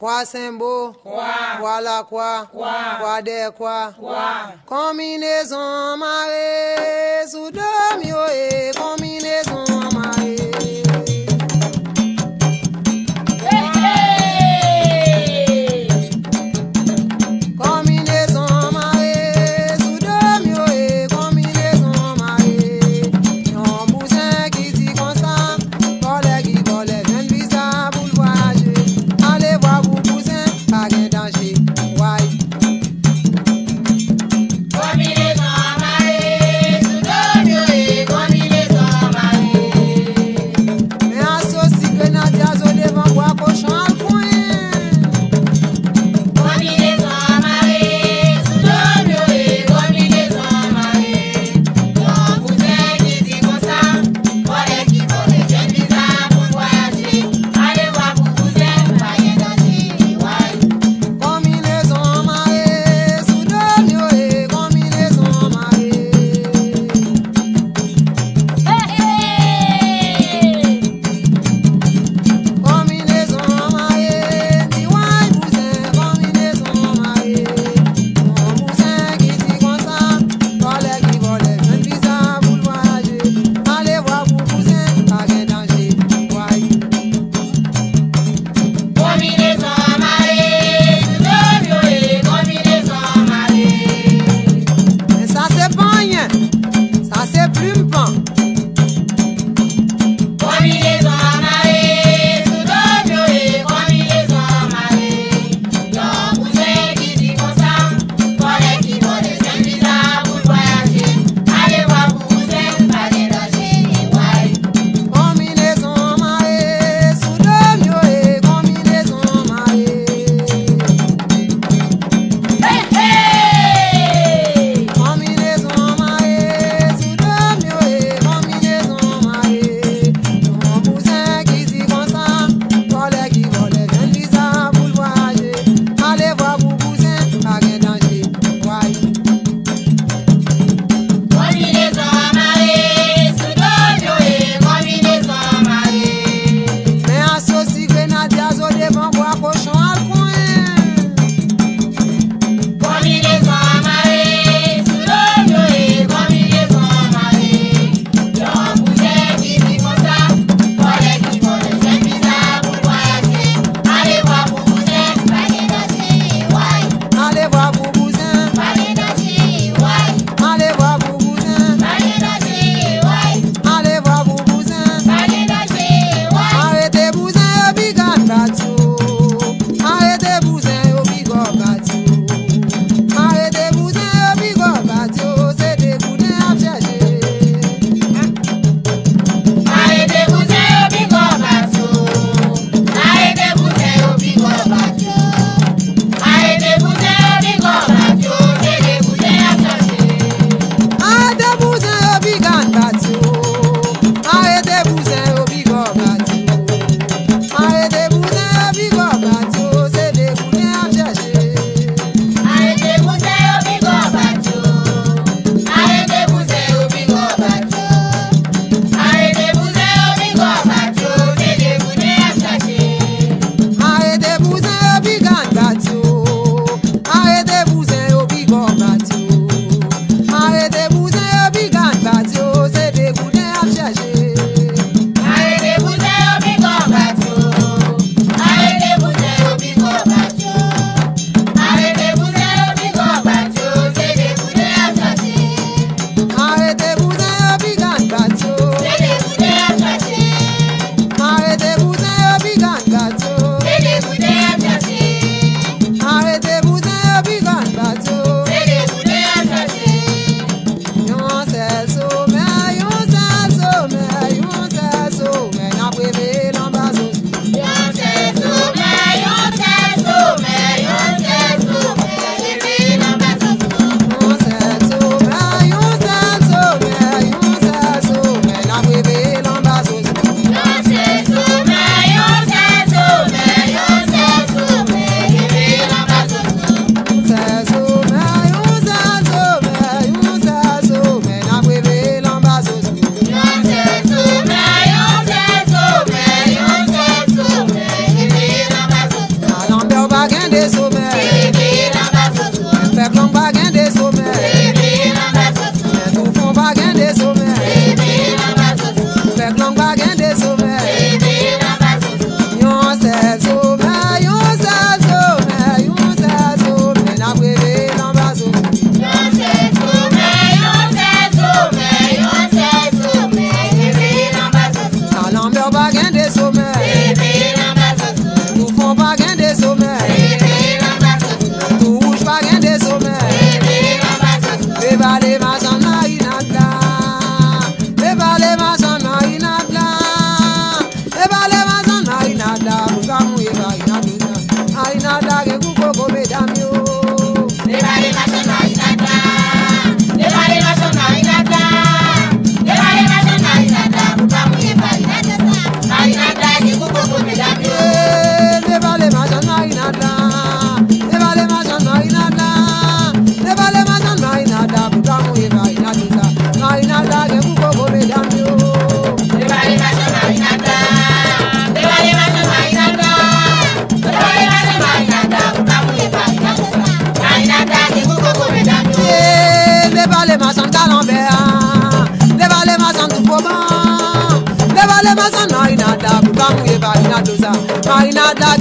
Quoi c'est beau? Quoi? Quoi la quoi? Quoi des quoi? Quoi? Combinaison, ma résoudre mieux et combinaison.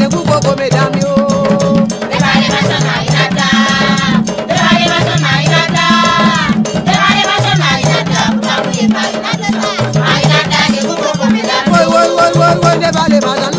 àdékù gbogbo mi dá mi o. Wọ́n wọ́n wọ́n wọ́n dé balẹ̀ balẹ̀.